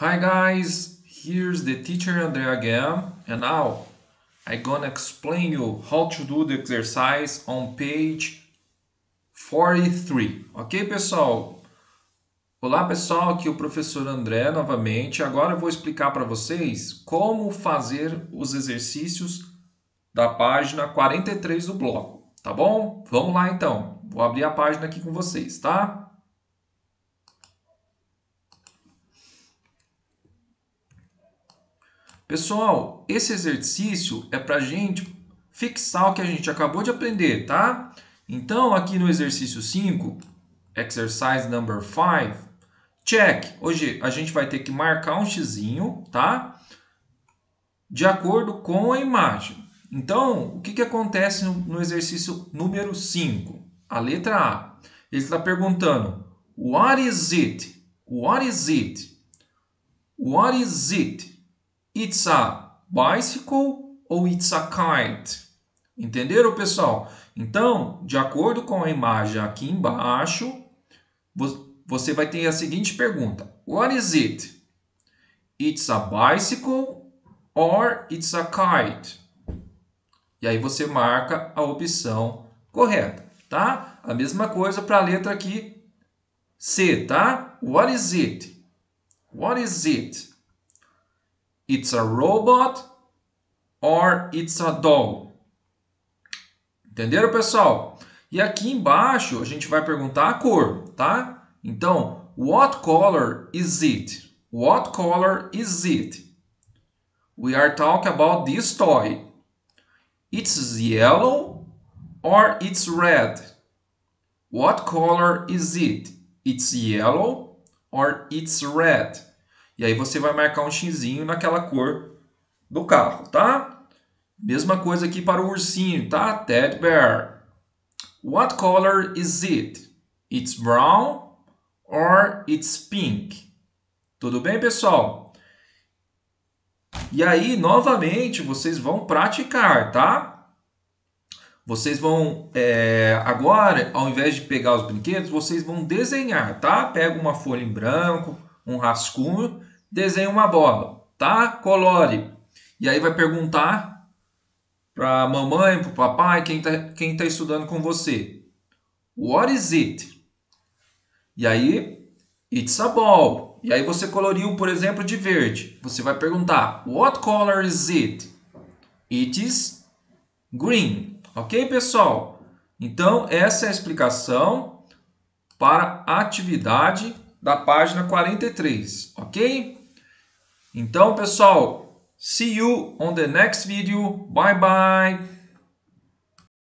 Hi guys, here's the teacher André again and now I'm gonna explain you how to do the exercise on page 43. Ok pessoal? Olá pessoal, aqui é o professor André novamente. Agora eu vou explicar para vocês como fazer os exercícios da página 43 do bloco, tá bom? Vamos lá então. Vou abrir a página aqui com vocês, tá? Pessoal, esse exercício é para a gente fixar o que a gente acabou de aprender, tá? Então, aqui no exercício 5, exercise number 5, check. Hoje a gente vai ter que marcar um xizinho, tá? De acordo com a imagem. Então, o que, que acontece no, no exercício número 5? A letra A. Ele está perguntando, what is it? What is it? What is it? It's a bicycle ou it's a kite? Entenderam, pessoal? Então, de acordo com a imagem aqui embaixo, você vai ter a seguinte pergunta: What is it? It's a bicycle or it's a kite? E aí você marca a opção correta, tá? A mesma coisa para a letra aqui C, tá? What is it? What is it? It's a robot or it's a doll. Entenderam, pessoal? E aqui embaixo a gente vai perguntar a cor, tá? Então, what color is it? What color is it? We are talking about this toy. It's yellow or it's red? What color is it? It's yellow or it's red? E aí você vai marcar um xizinho naquela cor do carro, tá? Mesma coisa aqui para o ursinho, tá? Teddy bear. What color is it? It's brown or it's pink? Tudo bem, pessoal? E aí, novamente, vocês vão praticar, tá? Vocês vão, é, agora, ao invés de pegar os brinquedos, vocês vão desenhar, tá? Pega uma folha em branco, um rascunho, desenha uma bola, tá? Colore. E aí vai perguntar para a mamãe, para o papai, quem está quem tá estudando com você. What is it? E aí, it's a ball. E aí você coloriu, por exemplo, de verde. Você vai perguntar, what color is it? It is green. Ok, pessoal? Então, essa é a explicação para a atividade da página 43, ok? Então, pessoal, see you on the next video. Bye bye.